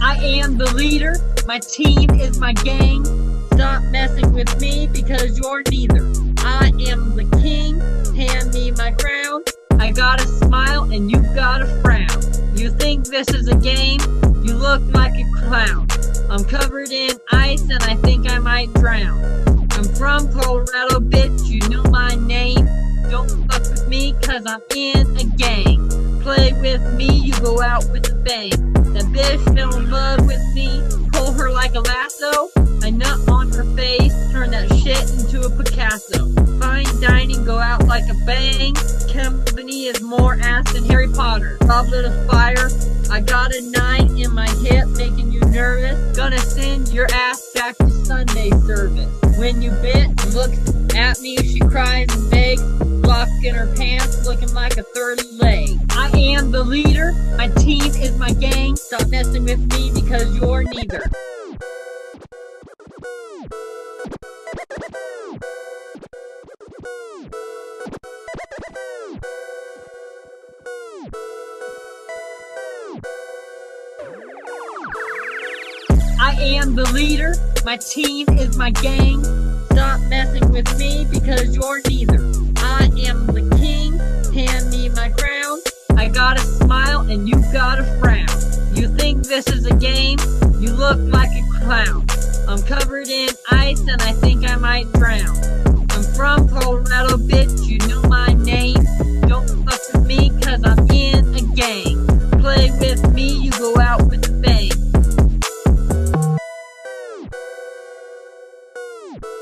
I am the leader. My team is my gang. Stop messing with me because you're neither. I am the king. Hand me my crown. I got a smile and you got a frown. You think this is a game? You look like a clown. I'm covered in ice and I think I might drown. I'm from Colorado, bitch. You know my name. Don't fuck with me cause I'm in a gang. Play with me, you go out with a bang. That bitch fell in love with me, pull her like a lasso. I nut on her face, turn that shit into a Picasso. Fine dining, go out like a bang. Company is more ass than Harry Potter. Goblet of fire, I got a nine in my hip, making you nervous. Gonna send your ass back to Sunday service. When you bit, look at me, she cries and begs, locked in her pants, looking like a third leg. I am the leader, my team is my gang. Stop messing with me because you're neither. I am the leader, my team is my gang. Stop messing with me because you're neither. I am the king, hand me my crown. I got a smile and you got a frown. You think this is a game? You look like a clown. I'm covered in ice and I think I might drown. I'm from Colorado, bitch, you know my you